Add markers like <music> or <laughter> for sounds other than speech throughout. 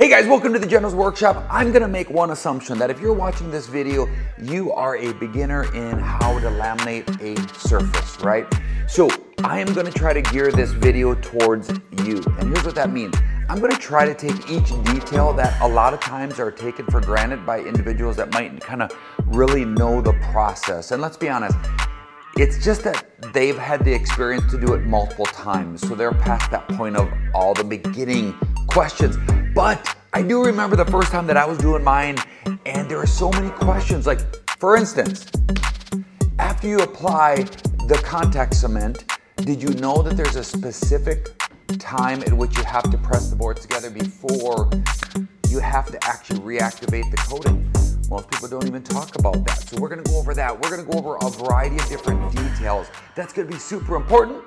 Hey guys, welcome to the General's Workshop. I'm gonna make one assumption that if you're watching this video, you are a beginner in how to laminate a surface, right? So I am gonna try to gear this video towards you. And here's what that means. I'm gonna try to take each detail that a lot of times are taken for granted by individuals that might kind of really know the process. And let's be honest, it's just that they've had the experience to do it multiple times. So they're past that point of all the beginning questions. But I do remember the first time that I was doing mine and there are so many questions. Like for instance, after you apply the contact cement, did you know that there's a specific time at which you have to press the boards together before you have to actually reactivate the coating? Most people don't even talk about that. So we're gonna go over that. We're gonna go over a variety of different details. That's gonna be super important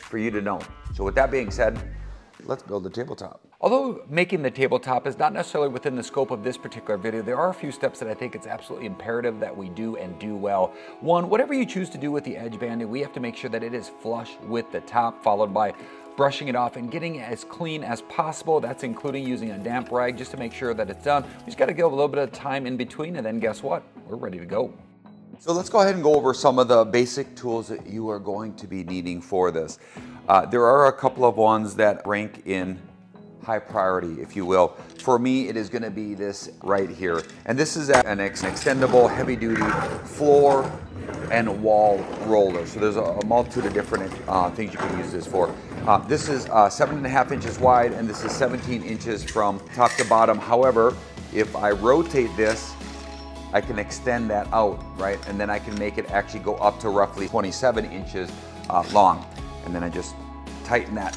for you to know. So with that being said, let's build the tabletop. Although making the tabletop is not necessarily within the scope of this particular video, there are a few steps that I think it's absolutely imperative that we do and do well. One, whatever you choose to do with the edge banding, we have to make sure that it is flush with the top, followed by brushing it off and getting it as clean as possible. That's including using a damp rag just to make sure that it's done. We just gotta give a little bit of time in between and then guess what? We're ready to go. So let's go ahead and go over some of the basic tools that you are going to be needing for this. Uh, there are a couple of ones that rank in high priority, if you will. For me, it is gonna be this right here. And this is an extendable heavy duty floor and wall roller. So there's a, multitude of different uh, things you can use this for. Uh, this is uh, seven and a half inches wide and this is 17 inches from top to bottom. However, if I rotate this, I can extend that out, right? And then I can make it actually go up to roughly 27 inches uh, long. And then I just tighten that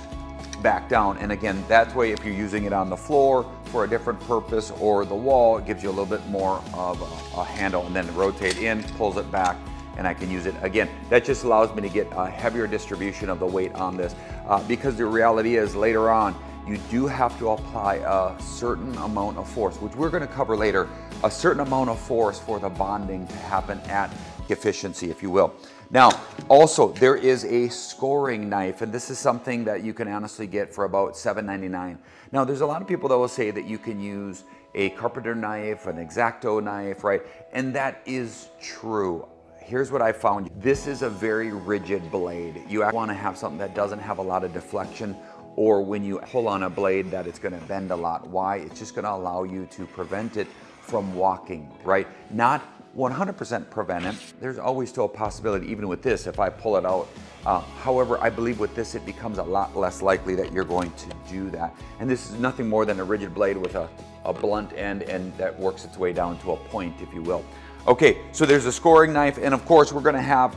back down. And again, that's way if you're using it on the floor for a different purpose or the wall, it gives you a little bit more of a, a handle and then rotate in, pulls it back, and I can use it. Again, that just allows me to get a heavier distribution of the weight on this uh, because the reality is later on, you do have to apply a certain amount of force, which we're gonna cover later, a certain amount of force for the bonding to happen at efficiency, if you will. Now, also, there is a scoring knife, and this is something that you can honestly get for about $7.99. Now, there's a lot of people that will say that you can use a carpenter knife, an X-Acto knife, right? And that is true. Here's what I found. This is a very rigid blade. You want to have something that doesn't have a lot of deflection or when you pull on a blade that it's going to bend a lot. Why? It's just going to allow you to prevent it from walking, right? Not 100% prevent it. There's always still a possibility, even with this, if I pull it out. Uh, however, I believe with this, it becomes a lot less likely that you're going to do that. And this is nothing more than a rigid blade with a, a blunt end and that works its way down to a point, if you will. Okay, so there's a scoring knife, and of course, we're gonna have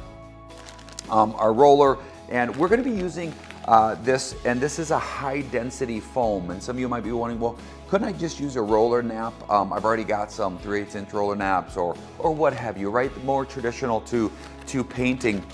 um, our roller, and we're gonna be using uh, this, and this is a high density foam. And some of you might be wondering, well, couldn't I just use a roller nap? Um, I've already got some 3 8 inch roller naps or, or what have you, right? More traditional to, to painting.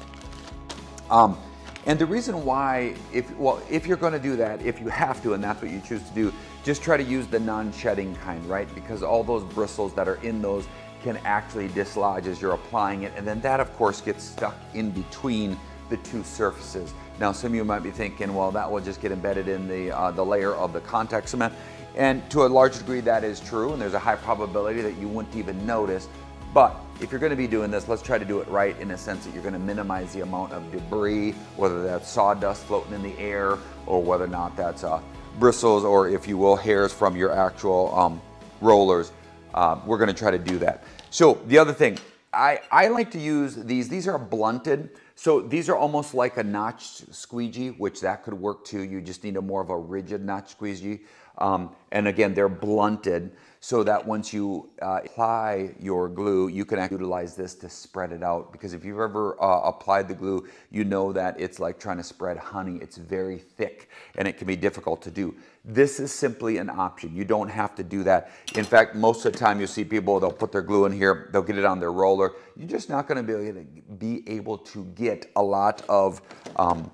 Um, and the reason why, if well, if you're going to do that, if you have to, and that's what you choose to do, just try to use the non-shedding kind, right? Because all those bristles that are in those can actually dislodge as you're applying it, and then that, of course, gets stuck in between the two surfaces. Now, some of you might be thinking, well, that will just get embedded in the, uh, the layer of the contact cement. And to a large degree, that is true, and there's a high probability that you wouldn't even notice. But if you're gonna be doing this, let's try to do it right in a sense that you're gonna minimize the amount of debris, whether that's sawdust floating in the air, or whether or not that's uh, bristles, or if you will, hairs from your actual um, rollers. Uh, we're gonna try to do that. So the other thing, I, I like to use these, these are blunted. So these are almost like a notched squeegee, which that could work too. You just need a more of a rigid notch squeegee. Um, and again, they're blunted so that once you uh, apply your glue, you can utilize this to spread it out. Because if you've ever uh, applied the glue, you know that it's like trying to spread honey. It's very thick and it can be difficult to do. This is simply an option. You don't have to do that. In fact, most of the time you see people, they'll put their glue in here, they'll get it on their roller. You're just not gonna be able to, be able to get a lot of um,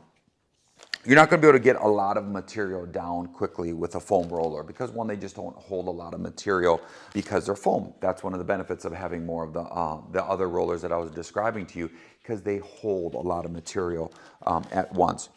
you're not going to be able to get a lot of material down quickly with a foam roller because one, they just don't hold a lot of material because they're foam. That's one of the benefits of having more of the, uh, the other rollers that I was describing to you because they hold a lot of material um, at once.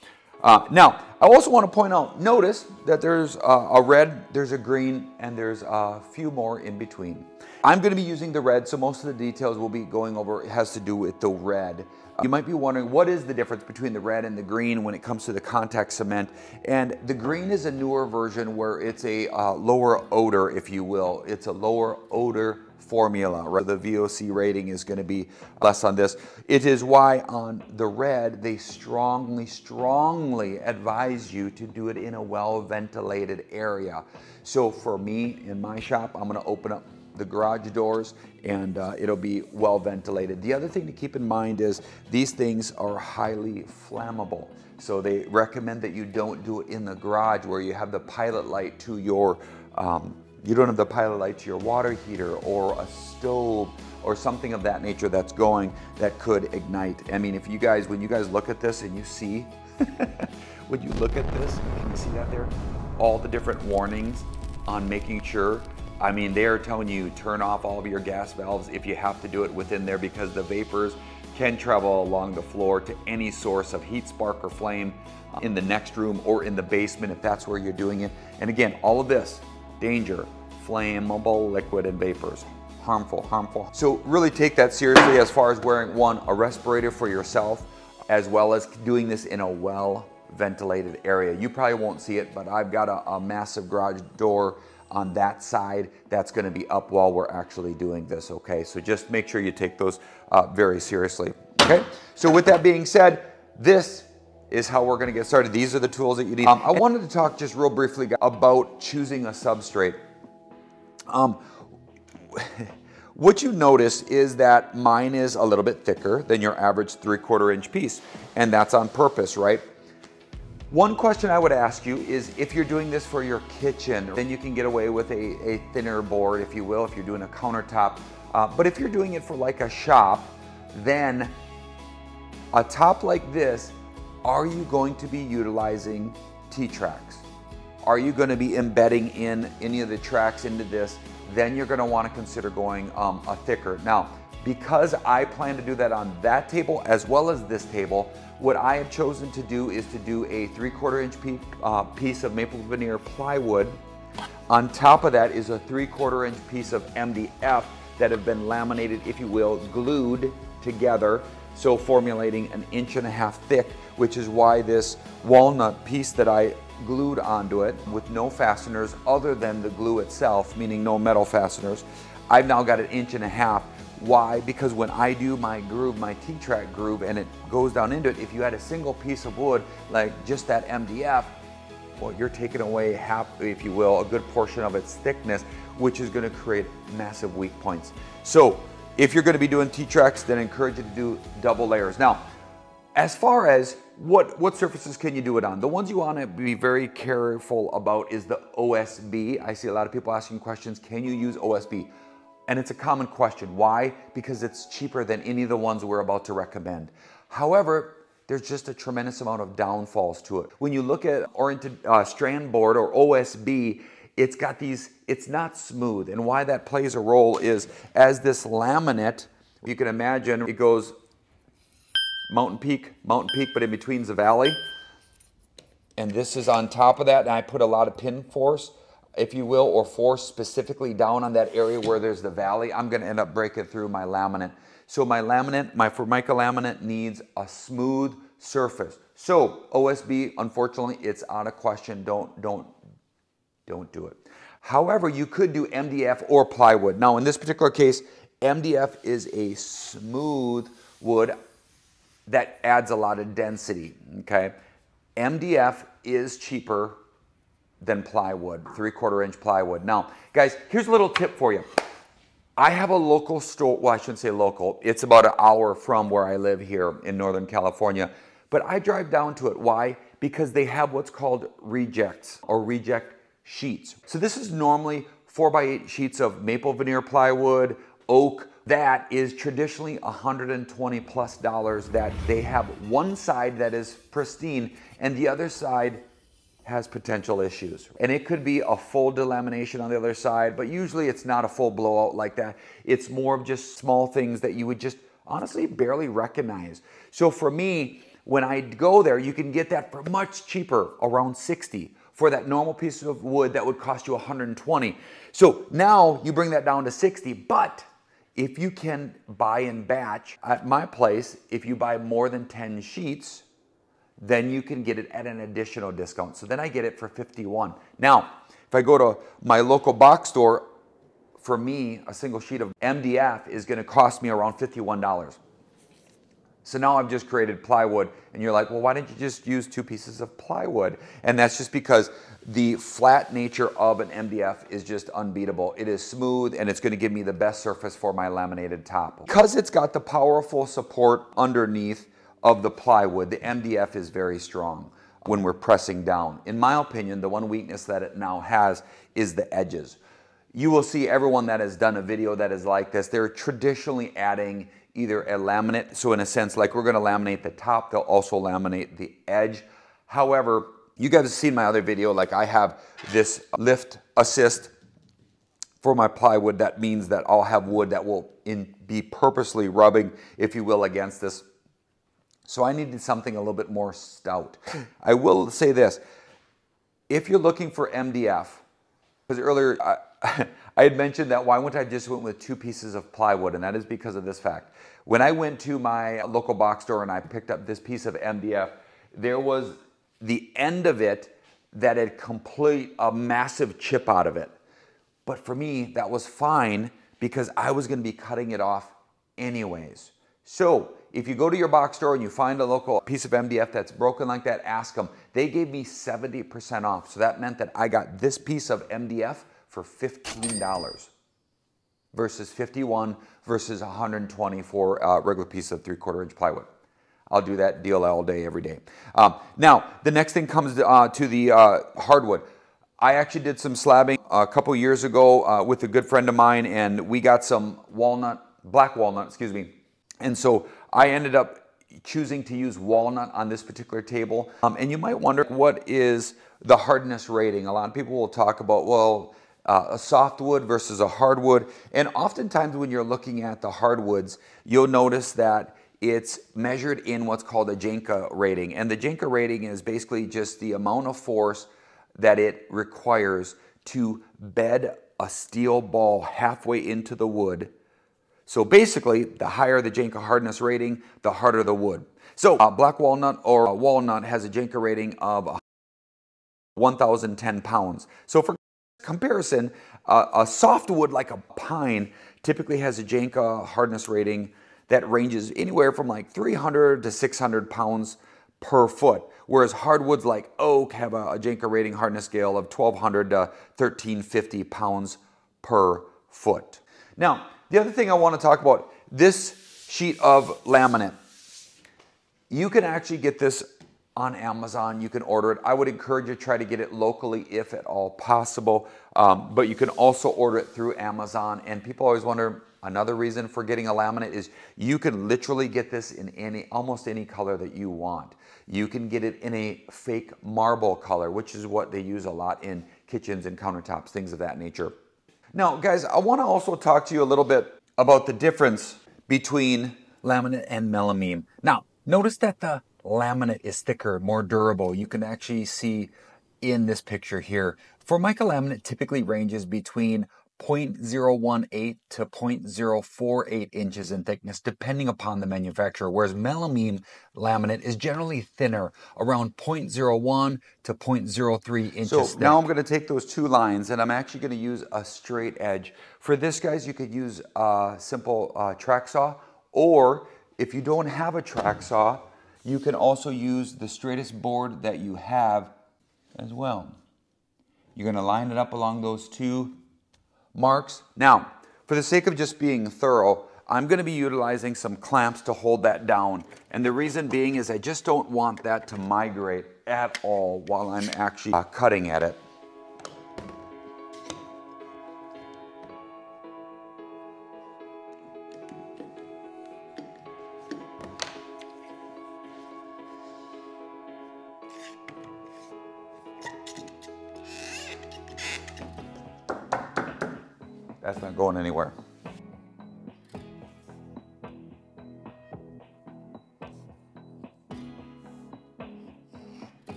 Uh, now, I also want to point out, notice that there's a red, there's a green, and there's a few more in between. I'm going to be using the red, so most of the details we'll be going over has to do with the red. You might be wondering, what is the difference between the red and the green when it comes to the contact cement? And the green is a newer version where it's a uh, lower odor, if you will. It's a lower odor formula, right? The VOC rating is going to be less on this. It is why on the red, they strongly, strongly advise you to do it in a well-ventilated area. So for me, in my shop, I'm going to open up the garage doors and uh, it'll be well ventilated. The other thing to keep in mind is these things are highly flammable. So they recommend that you don't do it in the garage where you have the pilot light to your, um, you don't have the pilot light to your water heater or a stove or something of that nature that's going that could ignite. I mean, if you guys, when you guys look at this and you see, <laughs> when you look at this, can you see that there? All the different warnings on making sure I mean, they are telling you turn off all of your gas valves if you have to do it within there because the vapors can travel along the floor to any source of heat, spark, or flame in the next room or in the basement if that's where you're doing it. And again, all of this, danger, flammable liquid and vapors, harmful, harmful. So really take that seriously as far as wearing one, a respirator for yourself, as well as doing this in a well ventilated area. You probably won't see it, but I've got a, a massive garage door on that side that's going to be up while we're actually doing this, okay? So just make sure you take those uh, very seriously, okay? So with that being said, this is how we're going to get started. These are the tools that you need. Um, I wanted to talk just real briefly about choosing a substrate. Um, <laughs> what you notice is that mine is a little bit thicker than your average three quarter inch piece, and that's on purpose, right? One question I would ask you is if you're doing this for your kitchen, then you can get away with a, a thinner board, if you will, if you're doing a countertop. Uh, but if you're doing it for like a shop, then a top like this, are you going to be utilizing T-tracks? Are you going to be embedding in any of the tracks into this? Then you're going to want to consider going um, a thicker. Now, because I plan to do that on that table as well as this table, what I have chosen to do is to do a three quarter inch uh, piece of maple veneer plywood. On top of that is a three quarter inch piece of MDF that have been laminated, if you will, glued together. So formulating an inch and a half thick, which is why this walnut piece that I glued onto it with no fasteners other than the glue itself, meaning no metal fasteners. I've now got an inch and a half why? Because when I do my groove, my T-track groove, and it goes down into it, if you had a single piece of wood, like just that MDF, well, you're taking away half, if you will, a good portion of its thickness, which is gonna create massive weak points. So if you're gonna be doing T-tracks, then I encourage you to do double layers. Now, as far as what, what surfaces can you do it on? The ones you wanna be very careful about is the OSB. I see a lot of people asking questions, can you use OSB? And it's a common question. Why? Because it's cheaper than any of the ones we're about to recommend. However, there's just a tremendous amount of downfalls to it. When you look at oriented uh, strand board or OSB, it's got these, it's not smooth. And why that plays a role is as this laminate, you can imagine it goes mountain peak, mountain peak, but in between's a valley. And this is on top of that, and I put a lot of pin force if you will, or force specifically down on that area where there's the valley, I'm gonna end up breaking through my laminate. So my laminate, my Formica laminate needs a smooth surface. So OSB, unfortunately, it's out of question. Don't, don't, don't do it. However, you could do MDF or plywood. Now, in this particular case, MDF is a smooth wood that adds a lot of density, okay? MDF is cheaper than plywood, three quarter inch plywood. Now, guys, here's a little tip for you. I have a local store, well, I shouldn't say local, it's about an hour from where I live here in Northern California, but I drive down to it. Why? Because they have what's called rejects or reject sheets. So this is normally four by eight sheets of maple veneer plywood, oak, that is traditionally 120 plus dollars that they have one side that is pristine and the other side has potential issues. And it could be a full delamination on the other side, but usually it's not a full blowout like that. It's more of just small things that you would just honestly barely recognize. So for me, When I go there, you can get that for much cheaper, around 60 for that normal piece of wood that would cost you 120. So now you bring that down to 60, but if you can buy in batch at my place, if you buy more than 10 sheets, then you can get it at an additional discount. So then I get it for 51. Now, if I go to my local box store, for me, a single sheet of MDF is gonna cost me around $51. So now I've just created plywood and you're like, well, why didn't you just use two pieces of plywood? And that's just because the flat nature of an MDF is just unbeatable. It is smooth and it's gonna give me the best surface for my laminated top. Because it's got the powerful support underneath of the plywood, the MDF is very strong when we're pressing down. In my opinion, the one weakness that it now has is the edges. You will see everyone that has done a video that is like this, they're traditionally adding either a laminate, so in a sense, like we're gonna laminate the top, they'll also laminate the edge. However, you guys have seen my other video, like I have this lift assist for my plywood. That means that I'll have wood that will in, be purposely rubbing, if you will, against this. So I needed something a little bit more stout. I will say this, if you're looking for MDF, because earlier I, <laughs> I had mentioned that why wouldn't I just went with two pieces of plywood, and that is because of this fact. When I went to my local box store and I picked up this piece of MDF, there was the end of it that had complete a massive chip out of it. But for me, that was fine because I was gonna be cutting it off anyways. So if you go to your box store and you find a local piece of MDF that's broken like that, ask them. They gave me 70% off. So that meant that I got this piece of MDF for $15 versus 51 versus 120 for a regular piece of three quarter inch plywood. I'll do that deal all day, every day. Um, now, the next thing comes uh, to the uh, hardwood. I actually did some slabbing a couple years ago uh, with a good friend of mine, and we got some walnut, black walnut, excuse me. And so I ended up choosing to use walnut on this particular table. Um, and you might wonder what is the hardness rating? A lot of people will talk about, well, uh, a softwood versus a hardwood. And oftentimes when you're looking at the hardwoods, you'll notice that it's measured in what's called a Janka rating. And the Janka rating is basically just the amount of force that it requires to bed a steel ball halfway into the wood. So basically, the higher the Janka hardness rating, the harder the wood. So uh, black walnut or walnut has a Janka rating of 1,010 pounds. So for comparison, uh, a softwood like a pine typically has a Janka hardness rating that ranges anywhere from like 300 to 600 pounds per foot, whereas hardwoods like oak have a, a Janka rating hardness scale of 1200 to 1350 pounds per foot. Now, the other thing I want to talk about, this sheet of laminate, you can actually get this on Amazon. You can order it. I would encourage you to try to get it locally if at all possible. Um, but you can also order it through Amazon. And people always wonder, another reason for getting a laminate is you can literally get this in any almost any color that you want. You can get it in a fake marble color, which is what they use a lot in kitchens and countertops, things of that nature. Now, guys, I want to also talk to you a little bit about the difference between laminate and melamine. Now, notice that the laminate is thicker, more durable. You can actually see in this picture here. Formica laminate typically ranges between 0.018 to 0.048 inches in thickness, depending upon the manufacturer, whereas melamine laminate is generally thinner, around 0.01 to 0.03 inches. So thick. now I'm going to take those two lines and I'm actually going to use a straight edge. For this, guys, you could use a simple uh, track saw, or if you don't have a track saw, you can also use the straightest board that you have as well. You're going to line it up along those two marks. Now, for the sake of just being thorough, I'm going to be utilizing some clamps to hold that down. And the reason being is I just don't want that to migrate at all while I'm actually uh, cutting at it.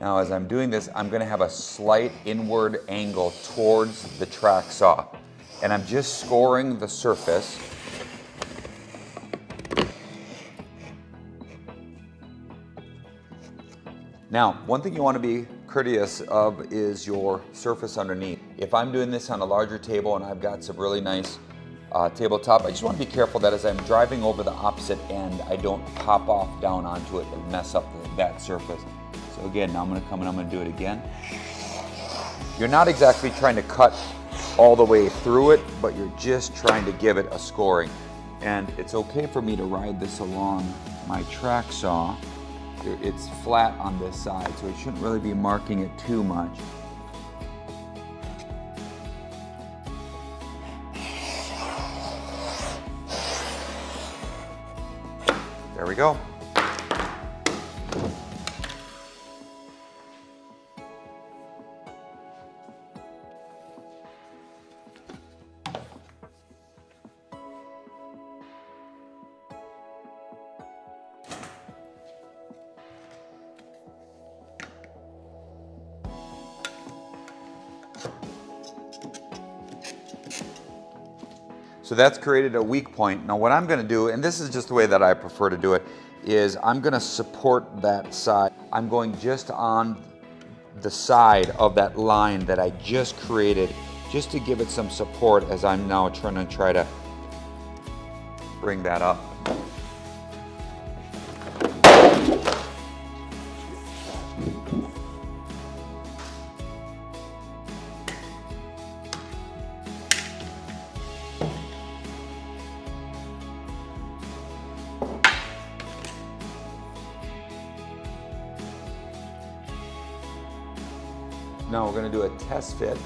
Now as I'm doing this, I'm gonna have a slight inward angle towards the track saw. And I'm just scoring the surface. Now, one thing you wanna be courteous of is your surface underneath. If I'm doing this on a larger table and I've got some really nice uh, tabletop, I just want to be careful that as I'm driving over the opposite end, I don't pop off down onto it and mess up that surface. So again, now I'm going to come and I'm to do it again. You're not exactly trying to cut all the way through it, but you're just trying to give it a scoring. And it's okay for me to ride this along my track saw it's flat on this side, so it shouldn't really be marking it too much. There we go. So that's created a weak point. Now what I'm gonna do, and this is just the way that I prefer to do it, is I'm gonna support that side. I'm going just on the side of that line that I just created, just to give it some support as I'm now trying to try to bring that up. Test fit.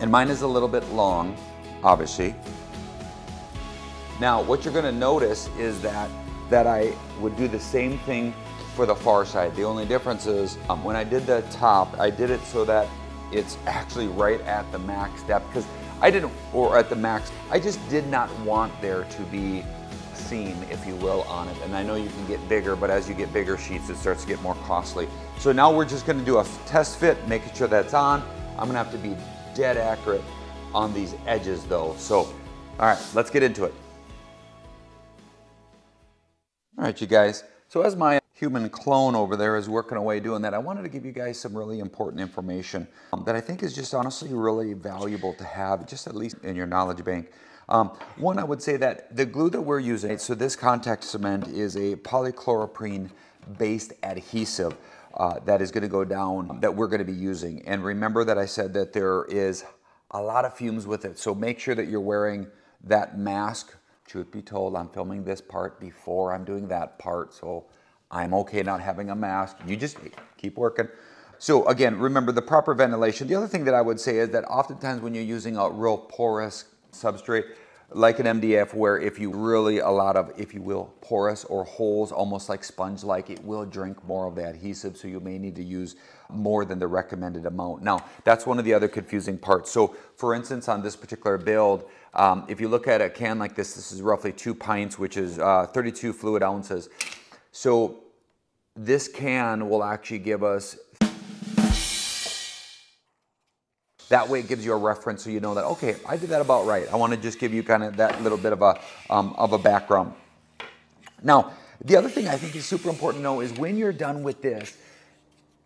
and mine is a little bit long, obviously. Now what you're gonna notice is that, that I would do the same thing for the far side. The only difference is um, when I did the top, I did it so that it's actually right at the max depth because I didn't, or at the max, I just did not want there to be seam, if you will, on it. And I know you can get bigger, but as you get bigger sheets, it starts to get more costly. So now we're just gonna do a test fit, making sure that's on. I'm gonna have to be dead accurate on these edges though. So, all right, let's get into it. All right, you guys. So as my human clone over there is working away doing that, I wanted to give you guys some really important information um, that I think is just honestly really valuable to have, just at least in your knowledge bank. Um, one, I would say that the glue that we're using, so this contact cement is a polychloroprene based adhesive uh, that is going to go down that we're going to be using. And remember that I said that there is a lot of fumes with it. So make sure that you're wearing that mask. Truth be told, I'm filming this part before I'm doing that part. So I'm okay not having a mask. You just keep working. So again, remember the proper ventilation. The other thing that I would say is that oftentimes when you're using a real porous substrate, like an MDF where if you really a lot of, if you will, porous or holes, almost like sponge-like, it will drink more of the adhesive, so you may need to use more than the recommended amount. Now, that's one of the other confusing parts. So for instance, on this particular build, um, if you look at a can like this, this is roughly two pints, which is uh, 32 fluid ounces. So this can will actually give us That way it gives you a reference so you know that, okay, I did that about right. I want to just give you kind of that little bit of a, um, of a background. Now, the other thing I think is super important to know is when you're done with this,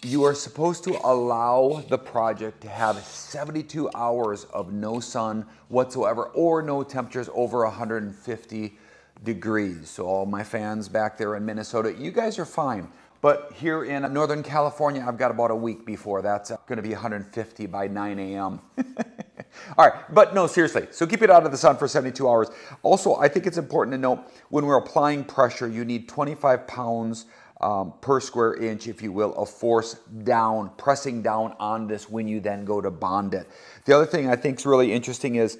you are supposed to allow the project to have 72 hours of no sun whatsoever or no temperatures over 150 degrees. So all my fans back there in Minnesota, you guys are fine. But here in Northern California, I've got about a week before that's going to be 150 by 9 a.m. <laughs> All right, but no, seriously. So keep it out of the sun for 72 hours. Also, I think it's important to note when we're applying pressure, you need 25 pounds um, per square inch, if you will, of force down, pressing down on this when you then go to bond it. The other thing I think is really interesting is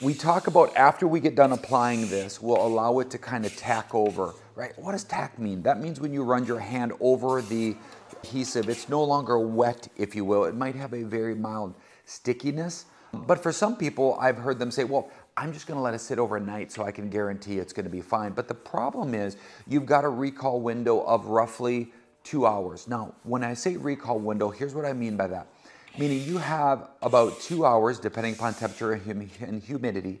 we talk about after we get done applying this, we'll allow it to kind of tack over right? What does tack mean? That means when you run your hand over the adhesive, it's no longer wet, if you will. It might have a very mild stickiness. But for some people, I've heard them say, well, I'm just going to let it sit overnight so I can guarantee it's going to be fine. But the problem is you've got a recall window of roughly two hours. Now, when I say recall window, here's what I mean by that. Meaning you have about two hours, depending upon temperature and humidity,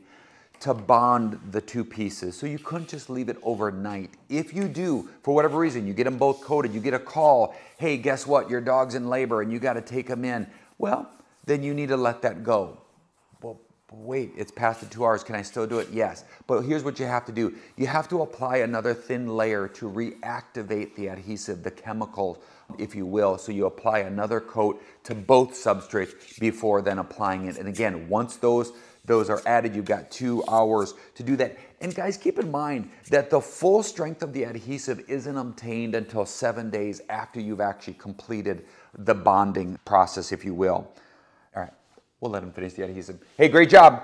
to bond the two pieces. So you couldn't just leave it overnight. If you do, for whatever reason, you get them both coated, you get a call, hey, guess what, your dog's in labor and you gotta take him in. Well, then you need to let that go. Well, wait, it's past the two hours, can I still do it? Yes. But here's what you have to do. You have to apply another thin layer to reactivate the adhesive, the chemical, if you will. So you apply another coat to both substrates before then applying it. And again, once those those are added. You've got two hours to do that. And guys, keep in mind that the full strength of the adhesive isn't obtained until seven days after you've actually completed the bonding process, if you will. All right, we'll let him finish the adhesive. Hey, great job.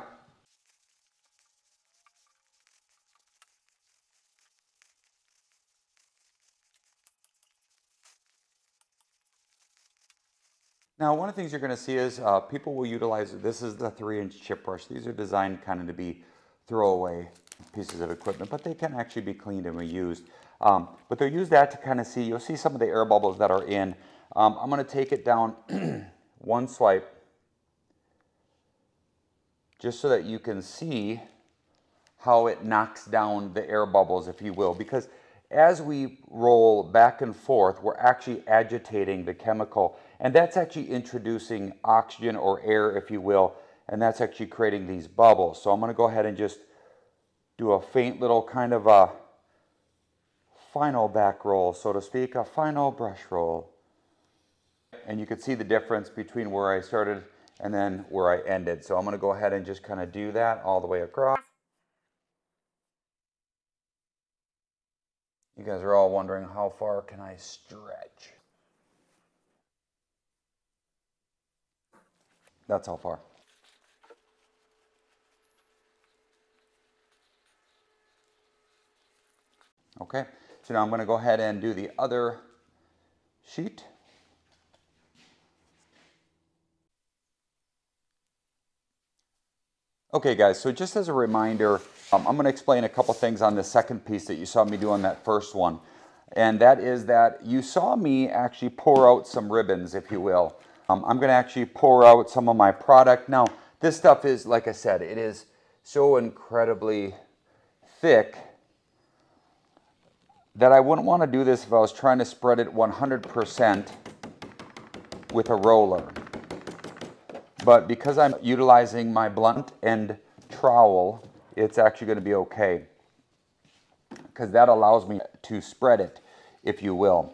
Now, one of the things you're going to see is uh, people will utilize, this is the three inch chip brush. These are designed kind of to be throwaway pieces of equipment, but they can actually be cleaned and reused. Um, but they'll use that to kind of see, you'll see some of the air bubbles that are in. Um, I'm going to take it down <clears throat> one swipe just so that you can see how it knocks down the air bubbles, if you will, because as we roll back and forth, we're actually agitating the chemical, and that's actually introducing oxygen or air, if you will, and that's actually creating these bubbles. So I'm going to go ahead and just do a faint little kind of a final back roll, so to speak, a final brush roll. And you can see the difference between where I started and then where I ended. So I'm going to go ahead and just kind of do that all the way across. You guys are all wondering how far can I stretch? That's how far. Okay, so now I'm going to go ahead and do the other sheet. Okay guys, so just as a reminder, um, I'm going to explain a couple things on the second piece that you saw me do on that first one. And that is that you saw me actually pour out some ribbons, if you will. Um, I'm going to actually pour out some of my product. Now, this stuff is, like I said, it is so incredibly thick that I wouldn't want to do this if I was trying to spread it 100% with a roller. But because I'm utilizing my blunt end trowel, it's actually going to be okay because that allows me to spread it, if you will.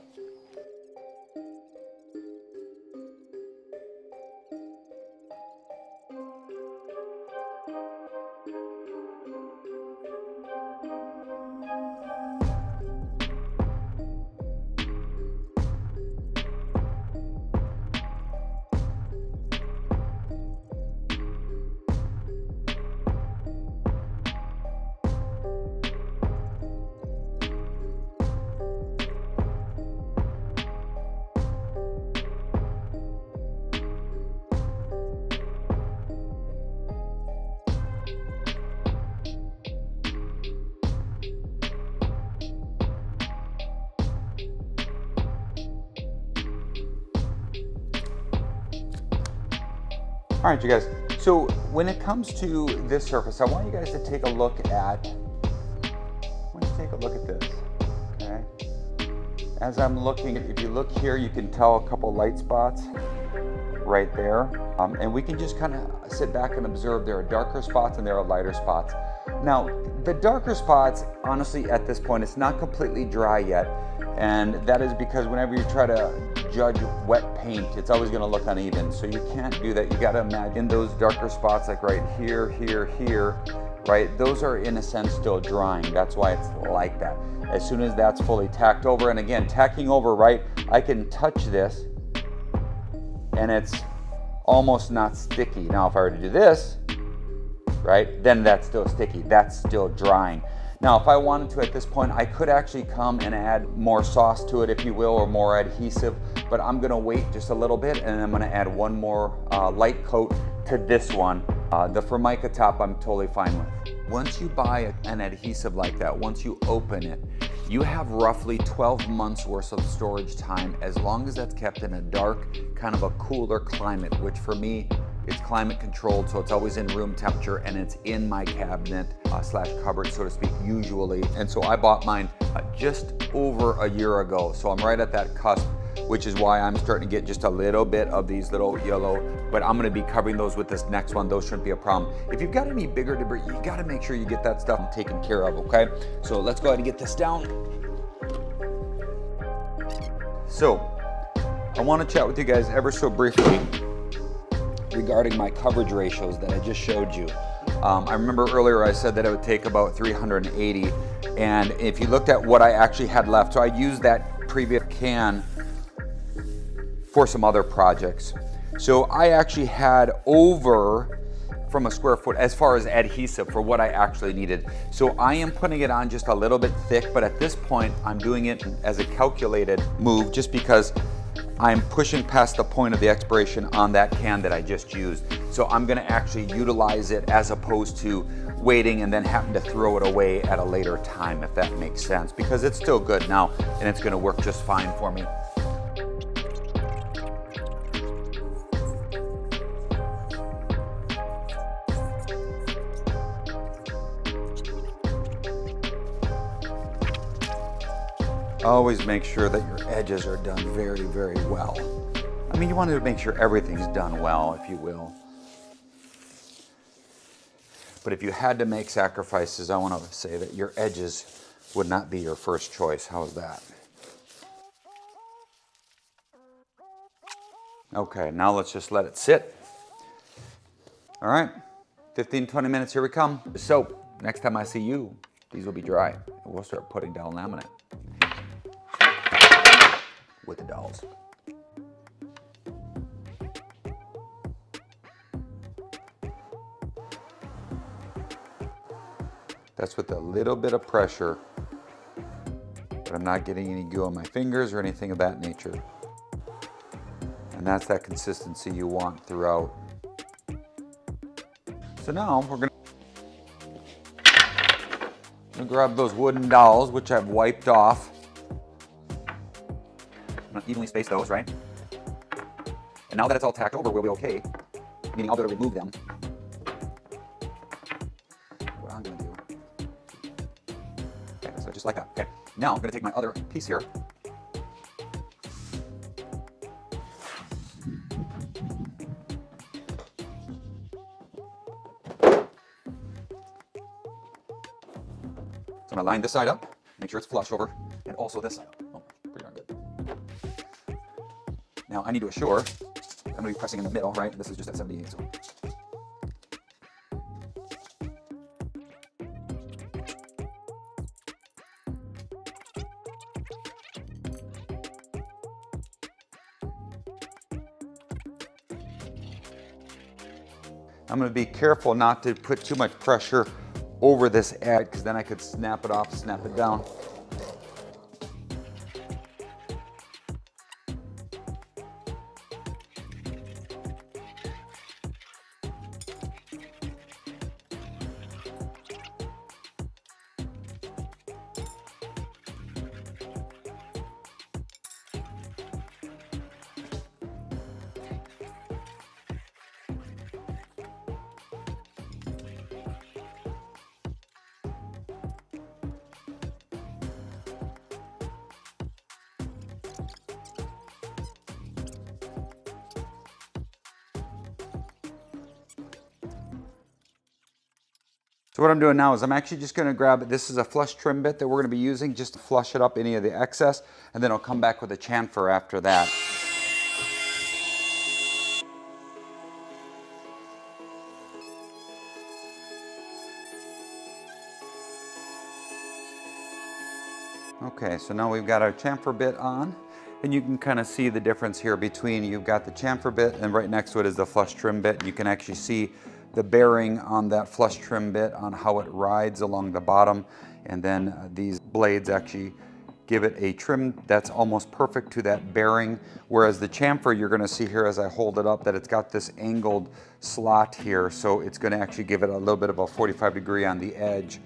All right, you guys. So when it comes to this surface, I want you guys to take a look at, I want you to take a look at this, okay? As I'm looking, if you look here, you can tell a couple light spots right there. Um, and we can just kind of sit back and observe there are darker spots and there are lighter spots. Now, the darker spots, honestly, at this point, it's not completely dry yet. And that is because whenever you try to judge wet paint, it's always gonna look uneven. So you can't do that. You gotta imagine those darker spots like right here, here, here, right? Those are in a sense still drying. That's why it's like that. As soon as that's fully tacked over, and again, tacking over, right? I can touch this and it's almost not sticky. Now, if I were to do this, right, then that's still sticky. That's still drying. Now, if I wanted to at this point, I could actually come and add more sauce to it, if you will, or more adhesive, but I'm gonna wait just a little bit and I'm gonna add one more uh, light coat to this one. Uh, the Formica top I'm totally fine with. Once you buy an adhesive like that, once you open it, you have roughly 12 months worth of storage time as long as that's kept in a dark, kind of a cooler climate, which for me, it's climate controlled, so it's always in room temperature and it's in my cabinet uh, slash cupboard, so to speak, usually. And so I bought mine uh, just over a year ago. So I'm right at that cusp which is why I'm starting to get just a little bit of these little yellow, but I'm gonna be covering those with this next one. Those shouldn't be a problem. If you've got any bigger debris, you gotta make sure you get that stuff taken care of, okay? So let's go ahead and get this down. So, I wanna chat with you guys ever so briefly regarding my coverage ratios that I just showed you. Um, I remember earlier I said that it would take about 380 and if you looked at what I actually had left, so I used that previous can for some other projects. So I actually had over from a square foot as far as adhesive for what I actually needed. So I am putting it on just a little bit thick, but at this point I'm doing it as a calculated move just because I'm pushing past the point of the expiration on that can that I just used. So I'm gonna actually utilize it as opposed to waiting and then having to throw it away at a later time, if that makes sense, because it's still good now and it's gonna work just fine for me. Always make sure that your edges are done very, very well. I mean, you want to make sure everything's done well, if you will. But if you had to make sacrifices, I want to say that your edges would not be your first choice. How's that? Okay, now let's just let it sit. All right, 15, 20 minutes, here we come. So, next time I see you, these will be dry. We'll start putting down laminate with the dolls. That's with a little bit of pressure, but I'm not getting any goo on my fingers or anything of that nature. And that's that consistency you want throughout. So now we're gonna, grab those wooden dowels, which I've wiped off evenly space those, right? And now that it's all tacked over, we'll be okay, meaning I'll be able to remove them. What I'm gonna do. Okay, so just like that. Okay, now I'm gonna take my other piece here. So I'm gonna line this side up, make sure it's flush over, and also this side up. Now I need to assure, I'm gonna be pressing in the middle, right? This is just at 78, so. I'm gonna be careful not to put too much pressure over this edge because then I could snap it off, snap it down. So what I'm doing now is I'm actually just gonna grab, this is a flush trim bit that we're gonna be using just to flush it up any of the excess, and then I'll come back with a chamfer after that. Okay, so now we've got our chamfer bit on, and you can kind of see the difference here between, you've got the chamfer bit, and right next to it is the flush trim bit. You can actually see the bearing on that flush trim bit on how it rides along the bottom. And then uh, these blades actually give it a trim that's almost perfect to that bearing. Whereas the chamfer, you're gonna see here as I hold it up that it's got this angled slot here. So it's gonna actually give it a little bit of a 45 degree on the edge.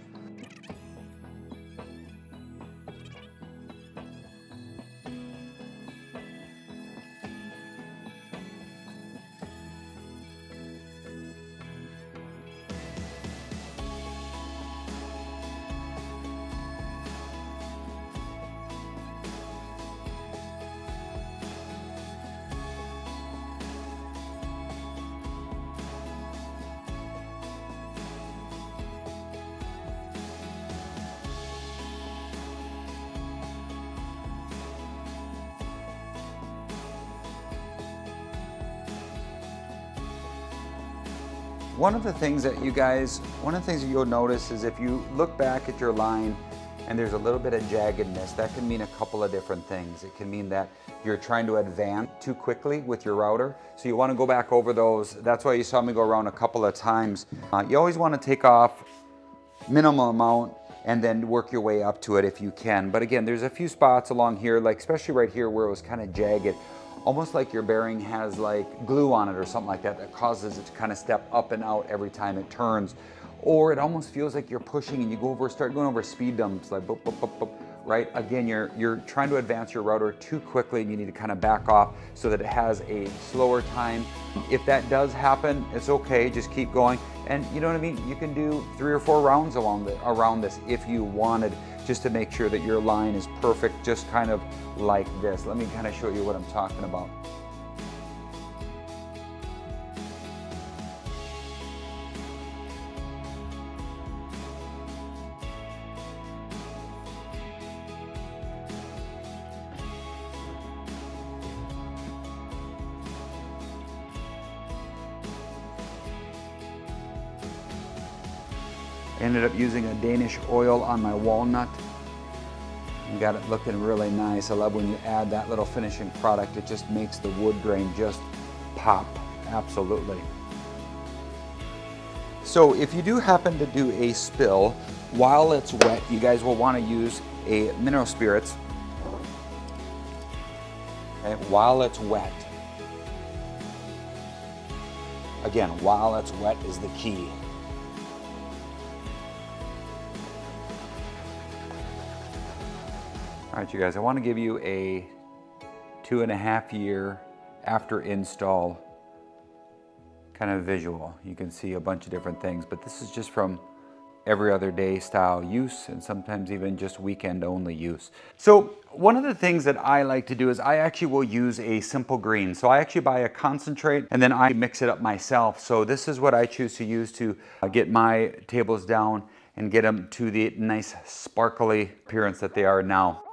Of the things that you guys, one of the things that you'll notice is if you look back at your line and there's a little bit of jaggedness, that can mean a couple of different things. It can mean that you're trying to advance too quickly with your router. So you wanna go back over those. That's why you saw me go around a couple of times. Uh, you always wanna take off minimal amount and then work your way up to it if you can. But again, there's a few spots along here, like especially right here where it was kind of jagged, almost like your bearing has like glue on it or something like that that causes it to kind of step up and out every time it turns. Or it almost feels like you're pushing and you go over, start going over speed dumps, like boop, boop, boop, boop, right? Again, you're, you're trying to advance your router too quickly and you need to kind of back off so that it has a slower time. If that does happen, it's okay, just keep going. And you know what I mean? You can do three or four rounds along the, around this if you wanted, just to make sure that your line is perfect, just kind of like this. Let me kind of show you what I'm talking about. Ended up using a Danish oil on my walnut and got it looking really nice. I love when you add that little finishing product. It just makes the wood grain just pop, absolutely. So if you do happen to do a spill while it's wet, you guys will want to use a mineral spirits okay, while it's wet. Again, while it's wet is the key. All right, you guys, I want to give you a two and a half year after install kind of visual. You can see a bunch of different things, but this is just from every other day style use and sometimes even just weekend only use. So one of the things that I like to do is I actually will use a simple green. So I actually buy a concentrate and then I mix it up myself. So this is what I choose to use to uh, get my tables down and get them to the nice sparkly appearance that they are now.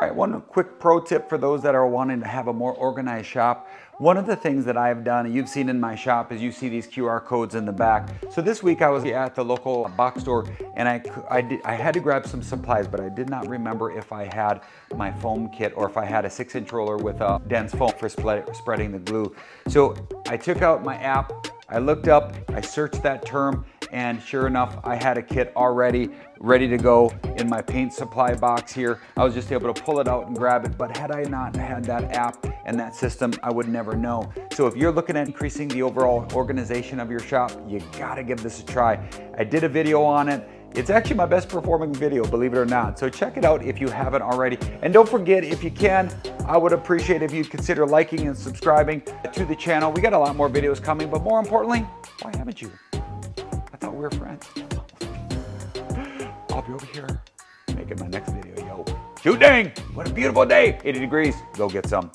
All right, one quick pro tip for those that are wanting to have a more organized shop. One of the things that I've done, and you've seen in my shop, is you see these QR codes in the back. So this week I was at the local box store and I, I, did, I had to grab some supplies, but I did not remember if I had my foam kit or if I had a six inch roller with a dense foam for spreading the glue. So I took out my app, I looked up, I searched that term, and sure enough, I had a kit already ready to go in my paint supply box here. I was just able to pull it out and grab it, but had I not had that app and that system, I would never know. So if you're looking at increasing the overall organization of your shop, you gotta give this a try. I did a video on it. It's actually my best performing video, believe it or not. So check it out if you haven't already. And don't forget, if you can, I would appreciate if you'd consider liking and subscribing to the channel. We got a lot more videos coming, but more importantly, why haven't you? Were friends. I'll be over here making my next video, yo. Shoot dang, what a beautiful day. 80 degrees, go get some.